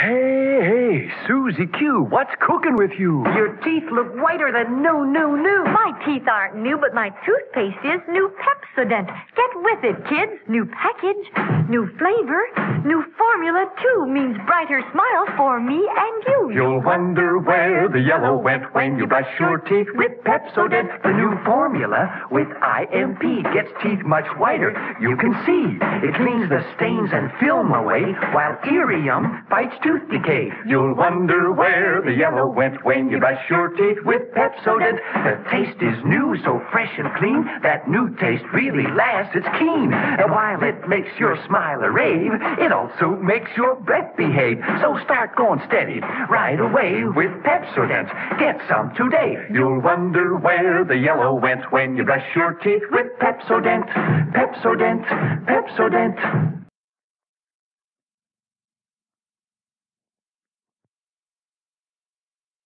Hey, hey, Susie Q, what's cooking with you? Your teeth look whiter than new, new, new. My teeth aren't new, but my toothpaste is new Pepsodent. Get with it, kids. New package, new flavor, new formula, too, means brighter smiles for me and you. You'll wonder where the yellow went when you brush your teeth with Pepsodent. The new formula with IMP gets teeth much whiter. You can see it cleans the stains and film away while Irium fights tooth decay. You'll wonder where the yellow went when you brush your teeth with Pepsodent. The taste is new, so fresh and clean. That new taste really lasts. It's keen. And while it makes your smile a rave, it also makes your breath behave. So start going steady right away with Pepsodent. Get some today. You'll wonder where the yellow went when you brush your teeth with Pepsodent. Pepsodent. Pepsodent.